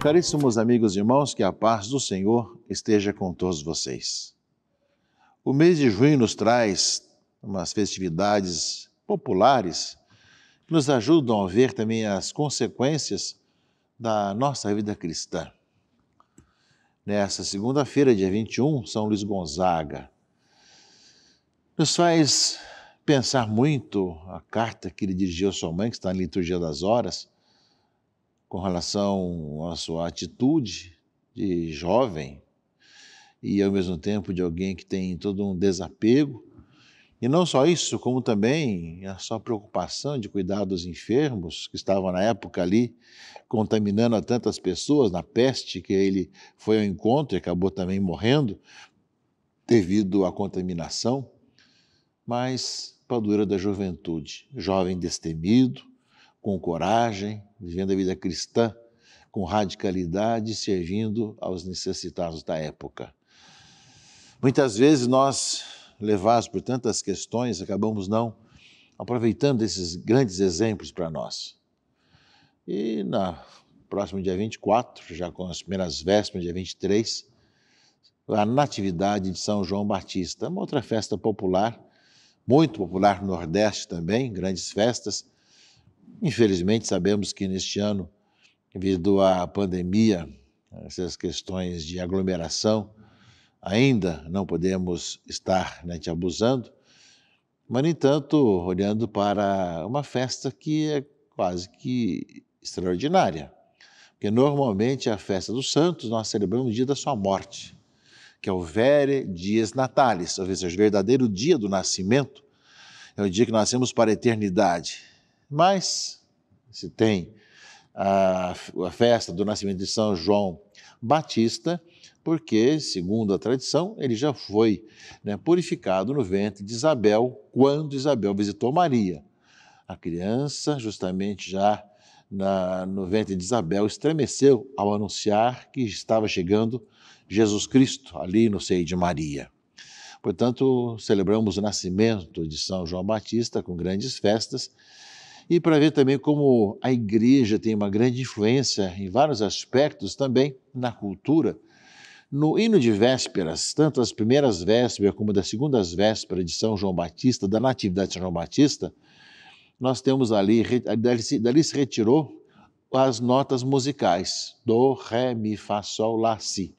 Caríssimos amigos e irmãos, que a paz do Senhor esteja com todos vocês. O mês de junho nos traz umas festividades populares que nos ajudam a ver também as consequências da nossa vida cristã. Nessa segunda-feira, dia 21, São Luís Gonzaga nos faz pensar muito a carta que ele dirigiu à sua mãe, que está na liturgia das horas, com relação à sua atitude de jovem e ao mesmo tempo de alguém que tem todo um desapego. E não só isso, como também a sua preocupação de cuidar dos enfermos que estavam na época ali contaminando a tantas pessoas na peste que ele foi ao encontro e acabou também morrendo devido à contaminação. Mas padura da juventude, jovem destemido, com coragem, vivendo a vida cristã com radicalidade, servindo aos necessitados da época. Muitas vezes nós, levados por tantas questões, acabamos não aproveitando esses grandes exemplos para nós. E na próximo dia 24, já com as primeiras vésperas, dia 23, a Natividade de São João Batista, uma outra festa popular, muito popular no Nordeste também, grandes festas, Infelizmente, sabemos que neste ano, devido à pandemia, essas questões de aglomeração, ainda não podemos estar né, te abusando, mas, no entanto, olhando para uma festa que é quase que extraordinária. Porque normalmente a festa dos santos nós celebramos o dia da sua morte, que é o Vere Dias Natalis, ou seja, o verdadeiro dia do nascimento, é o dia que nascemos para a eternidade. Mas se tem a, a festa do nascimento de São João Batista, porque, segundo a tradição, ele já foi né, purificado no ventre de Isabel quando Isabel visitou Maria. A criança, justamente já na, no ventre de Isabel, estremeceu ao anunciar que estava chegando Jesus Cristo ali no seio de Maria. Portanto, celebramos o nascimento de São João Batista com grandes festas e para ver também como a igreja tem uma grande influência em vários aspectos também na cultura. No hino de vésperas, tanto as primeiras vésperas como das segundas vésperas de São João Batista, da Natividade de São João Batista, nós temos ali, dali se retirou as notas musicais, do, ré, mi, fá, sol, lá, si.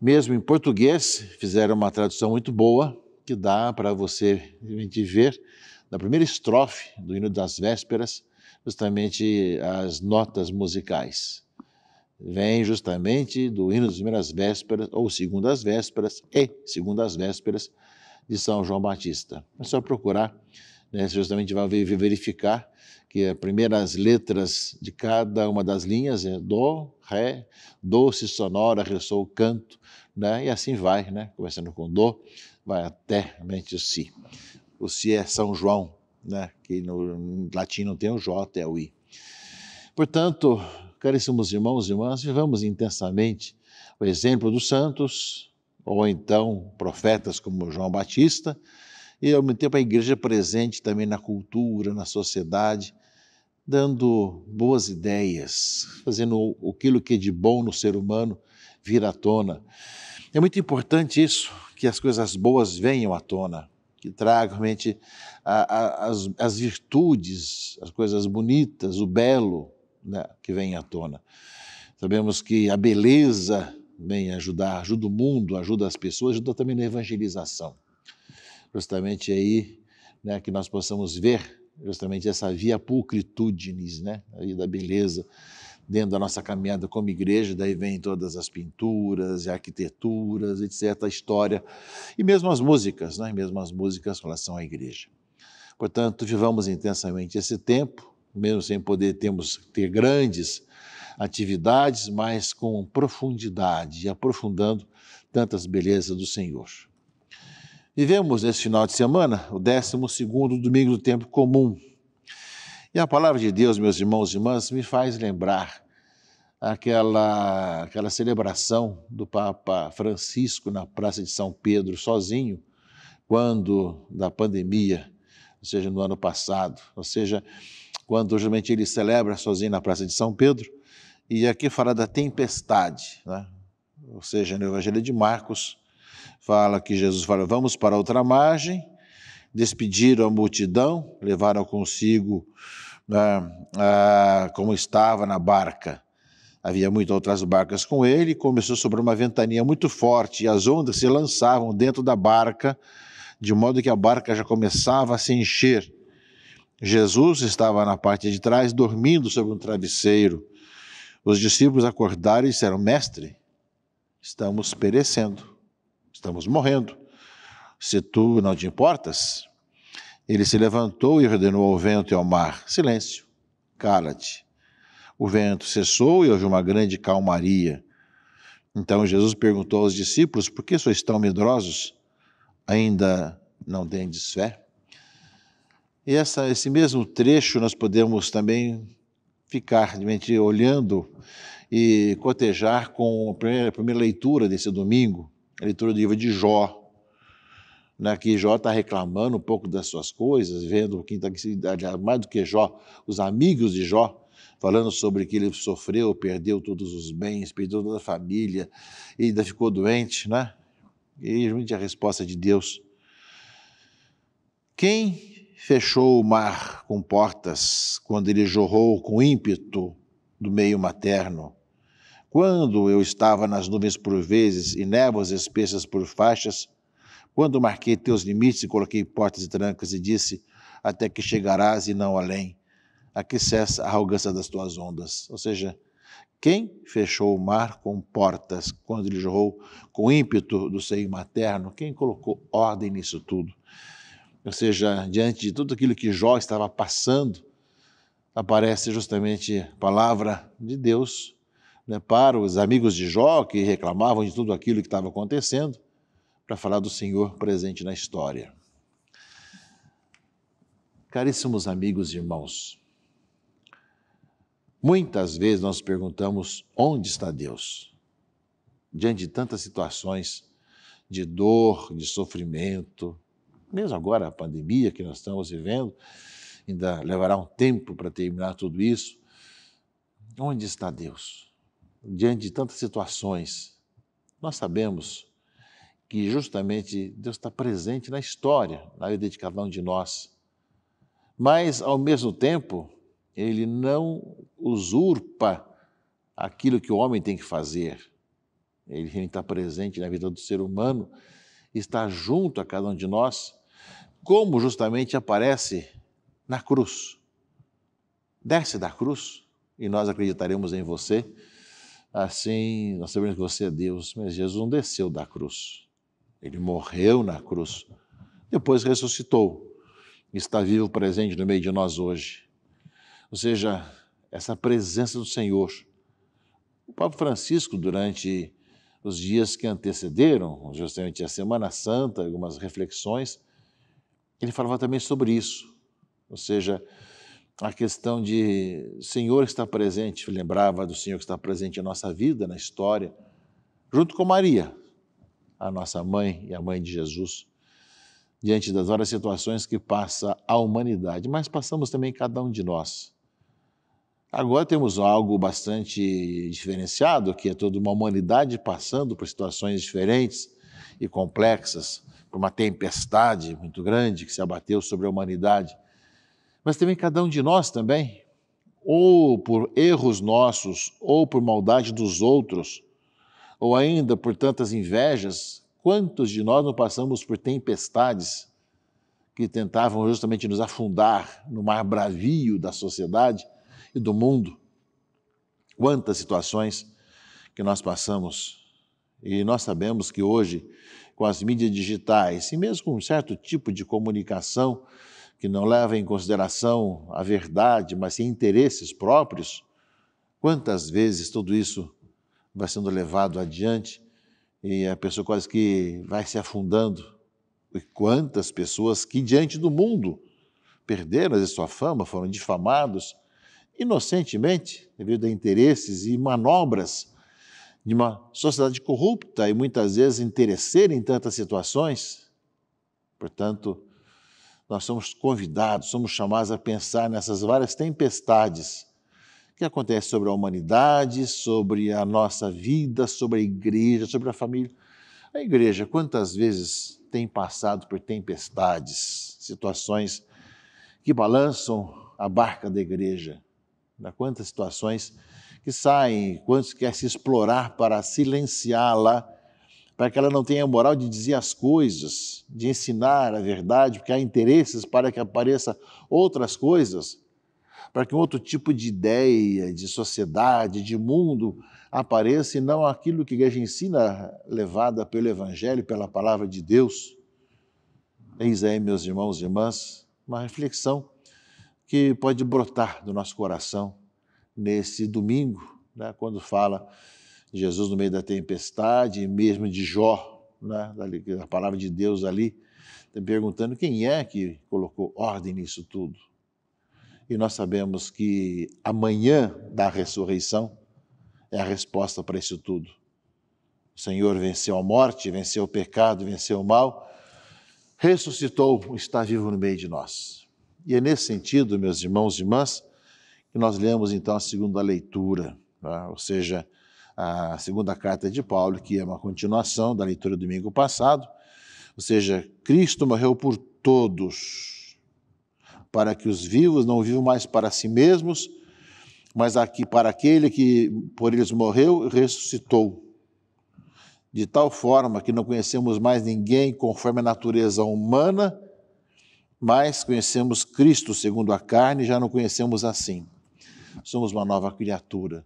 Mesmo em português, fizeram uma tradução muito boa, que dá para você ver na primeira estrofe do hino das vésperas, justamente as notas musicais. Vem justamente do hino das primeiras vésperas, ou segundas vésperas, e segundas vésperas de São João Batista. É só procurar, né, justamente vai verificar que as primeiras letras de cada uma das linhas é Dó, Ré, Si sonora, Ré, Sol, canto, né? e assim vai, né? começando com Dó, vai até mente o Si o si é São João, né? que no latim não tem o J, é o I. Portanto, caríssimos irmãos e irmãs, vivamos intensamente o exemplo dos santos, ou então profetas como João Batista, e ao mesmo tempo a igreja presente também na cultura, na sociedade, dando boas ideias, fazendo aquilo que é de bom no ser humano vir à tona. É muito importante isso, que as coisas boas venham à tona que traga realmente a, a, as, as virtudes, as coisas bonitas, o belo né, que vem à tona. Sabemos que a beleza vem ajudar, ajuda o mundo, ajuda as pessoas, ajuda também na evangelização. Justamente aí né, que nós possamos ver justamente essa via pulcritudinis, né, aí da beleza, dentro da nossa caminhada como igreja, daí vem todas as pinturas e arquiteturas, etc., a história, e mesmo as músicas, né? mesmo as músicas em relação à igreja. Portanto, vivamos intensamente esse tempo, mesmo sem poder termos, ter grandes atividades, mas com profundidade e aprofundando tantas belezas do Senhor. Vivemos nesse final de semana o 12 domingo do tempo comum, e a palavra de Deus, meus irmãos e irmãs, me faz lembrar aquela, aquela celebração do Papa Francisco na Praça de São Pedro, sozinho, quando da pandemia, ou seja, no ano passado, ou seja, quando justamente ele celebra sozinho na Praça de São Pedro, e aqui fala da tempestade, né? ou seja, no Evangelho de Marcos, fala que Jesus fala: vamos para outra margem, despediram a multidão, levaram consigo né, ah, como estava na barca. Havia muitas outras barcas com ele, começou sobre uma ventania muito forte e as ondas se lançavam dentro da barca, de modo que a barca já começava a se encher. Jesus estava na parte de trás, dormindo sobre um travesseiro. Os discípulos acordaram e disseram: Mestre, estamos perecendo, estamos morrendo. Se tu não te importas, ele se levantou e ordenou ao vento e ao mar: Silêncio, cala-te. O vento cessou e houve uma grande calmaria. Então Jesus perguntou aos discípulos: Por que sois tão medrosos? Ainda não tendes fé? E essa, esse mesmo trecho nós podemos também ficar mente, olhando e cotejar com a primeira, a primeira, leitura desse domingo, a leitura do livro de Jó. Né, que Jó está reclamando um pouco das suas coisas, vendo quem está mais do que Jó, os amigos de Jó, falando sobre que ele sofreu, perdeu todos os bens, perdeu toda a família, e ainda ficou doente, né? E a resposta de Deus. Quem fechou o mar com portas quando ele jorrou com ímpeto do meio materno. Quando eu estava nas nuvens por vezes e névoas espessas por faixas, quando marquei teus limites e coloquei portas e trancas e disse, até que chegarás e não além, aqui cessa a arrogância das tuas ondas. Ou seja, quem fechou o mar com portas quando ele jorrou com ímpeto do seio materno? Quem colocou ordem nisso tudo? Ou seja, diante de tudo aquilo que Jó estava passando, aparece justamente a palavra de Deus né, para os amigos de Jó que reclamavam de tudo aquilo que estava acontecendo, para falar do Senhor presente na história. Caríssimos amigos e irmãos, muitas vezes nós perguntamos onde está Deus? Diante de tantas situações de dor, de sofrimento, mesmo agora a pandemia que nós estamos vivendo, ainda levará um tempo para terminar tudo isso. Onde está Deus? Diante de tantas situações, nós sabemos que justamente Deus está presente na história, na vida de cada um de nós. Mas, ao mesmo tempo, Ele não usurpa aquilo que o homem tem que fazer. Ele está presente na vida do ser humano, está junto a cada um de nós como justamente aparece na cruz. Desce da cruz e nós acreditaremos em você. Assim, nós sabemos que você é Deus, mas Jesus não desceu da cruz. Ele morreu na cruz, depois ressuscitou. Está vivo presente no meio de nós hoje. Ou seja, essa presença do Senhor. O Papa Francisco, durante os dias que antecederam, justamente a Semana Santa, algumas reflexões, ele falava também sobre isso, ou seja, a questão de Senhor está presente, lembrava do Senhor que está presente em nossa vida, na história, junto com Maria, a nossa mãe e a mãe de Jesus, diante das várias situações que passa a humanidade, mas passamos também cada um de nós. Agora temos algo bastante diferenciado, que é toda uma humanidade passando por situações diferentes e complexas, por uma tempestade muito grande que se abateu sobre a humanidade, mas também cada um de nós também, ou por erros nossos, ou por maldade dos outros, ou ainda por tantas invejas, quantos de nós não passamos por tempestades que tentavam justamente nos afundar no mar bravio da sociedade e do mundo? Quantas situações que nós passamos e nós sabemos que hoje com as mídias digitais, e mesmo com um certo tipo de comunicação que não leva em consideração a verdade, mas sim interesses próprios, quantas vezes tudo isso vai sendo levado adiante e a pessoa quase que vai se afundando? E quantas pessoas que, diante do mundo, perderam a sua fama, foram difamados inocentemente, devido a interesses e manobras de uma sociedade corrupta e muitas vezes interesseira em tantas situações, Portanto, nós somos convidados, somos chamados a pensar nessas várias tempestades que acontecem sobre a humanidade, sobre a nossa vida, sobre a igreja, sobre a família. A igreja, quantas vezes tem passado por tempestades, situações que balançam a barca da igreja? Quantas situações que saem, quantos quer se explorar para silenciá-la para que ela não tenha moral de dizer as coisas, de ensinar a verdade, porque há interesses para que apareça outras coisas, para que um outro tipo de ideia, de sociedade, de mundo apareça e não aquilo que a igreja ensina, levada pelo Evangelho, pela palavra de Deus. Eis aí, meus irmãos e irmãs, uma reflexão que pode brotar do nosso coração nesse domingo, né, quando fala Jesus no meio da tempestade, mesmo de Jó, né, a palavra de Deus ali, tá perguntando quem é que colocou ordem nisso tudo. E nós sabemos que amanhã da ressurreição é a resposta para isso tudo. O Senhor venceu a morte, venceu o pecado, venceu o mal, ressuscitou, está vivo no meio de nós. E é nesse sentido, meus irmãos e irmãs, que nós lemos então a segunda leitura, né? ou seja, a segunda carta de Paulo, que é uma continuação da leitura do domingo passado, ou seja, Cristo morreu por todos, para que os vivos não vivam mais para si mesmos, mas aqui para aquele que por eles morreu, ressuscitou. De tal forma que não conhecemos mais ninguém conforme a natureza humana, mas conhecemos Cristo segundo a carne e já não conhecemos assim. Somos uma nova criatura.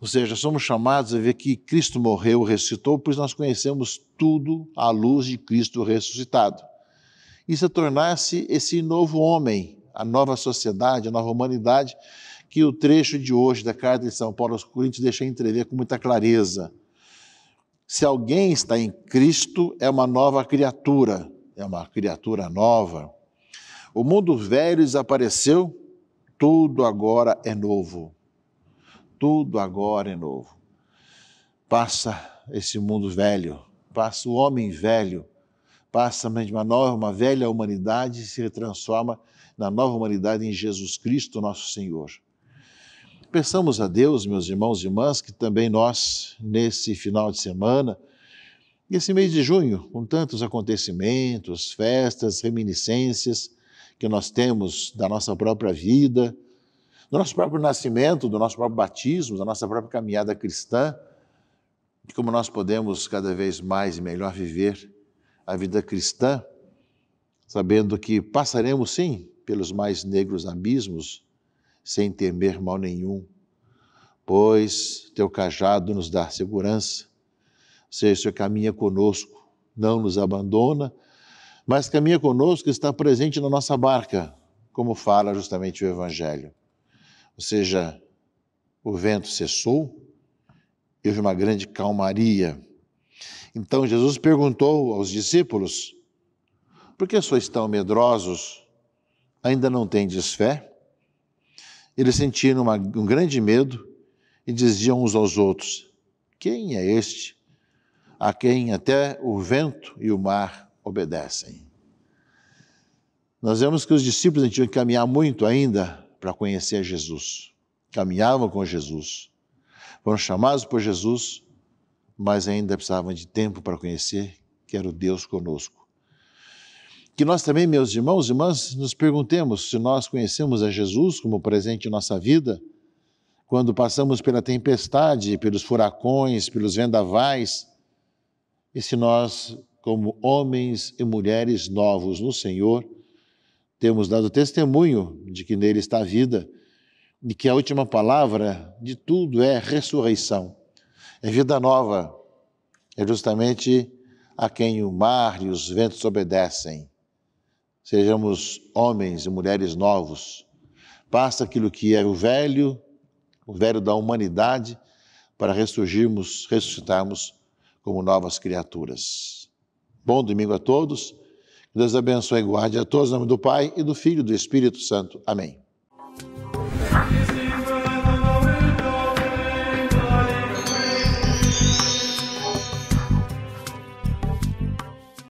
Ou seja, somos chamados a ver que Cristo morreu, ressuscitou, pois nós conhecemos tudo à luz de Cristo ressuscitado. Isso é tornar-se esse novo homem, a nova sociedade, a nova humanidade, que o trecho de hoje da carta de São Paulo aos Coríntios deixa entrever com muita clareza. Se alguém está em Cristo, é uma nova criatura, é uma criatura nova. O mundo velho desapareceu, tudo agora é novo tudo agora é novo. Passa esse mundo velho, passa o homem velho, passa uma nova, uma velha humanidade e se transforma na nova humanidade em Jesus Cristo, nosso Senhor. Pensamos a Deus, meus irmãos e irmãs, que também nós, nesse final de semana, nesse mês de junho, com tantos acontecimentos, festas, reminiscências que nós temos da nossa própria vida, do nosso próprio nascimento, do nosso próprio batismo, da nossa própria caminhada cristã, de como nós podemos cada vez mais e melhor viver a vida cristã, sabendo que passaremos sim pelos mais negros abismos, sem temer mal nenhum, pois teu cajado nos dá segurança, seja, o Senhor caminha conosco, não nos abandona, mas caminha conosco, está presente na nossa barca, como fala justamente o Evangelho. Ou seja, o vento cessou e houve uma grande calmaria. Então Jesus perguntou aos discípulos: Por que sois tão medrosos? Ainda não tendes fé? Eles sentiram uma, um grande medo e diziam uns aos outros: Quem é este a quem até o vento e o mar obedecem? Nós vemos que os discípulos tinham que caminhar muito ainda para conhecer Jesus. Caminhavam com Jesus. Foram chamados por Jesus, mas ainda precisavam de tempo para conhecer que era o Deus conosco. Que nós também, meus irmãos e irmãs, nos perguntemos se nós conhecemos a Jesus como presente em nossa vida, quando passamos pela tempestade, pelos furacões, pelos vendavais, e se nós, como homens e mulheres novos no Senhor, temos dado testemunho de que nele está a vida, e que a última palavra de tudo é ressurreição, é vida nova, é justamente a quem o mar e os ventos obedecem. Sejamos homens e mulheres novos. Passa aquilo que é o velho, o velho da humanidade, para ressurgirmos, ressuscitarmos como novas criaturas. Bom domingo a todos. Deus abençoe e guarde a todos, em nome do Pai e do Filho e do Espírito Santo. Amém.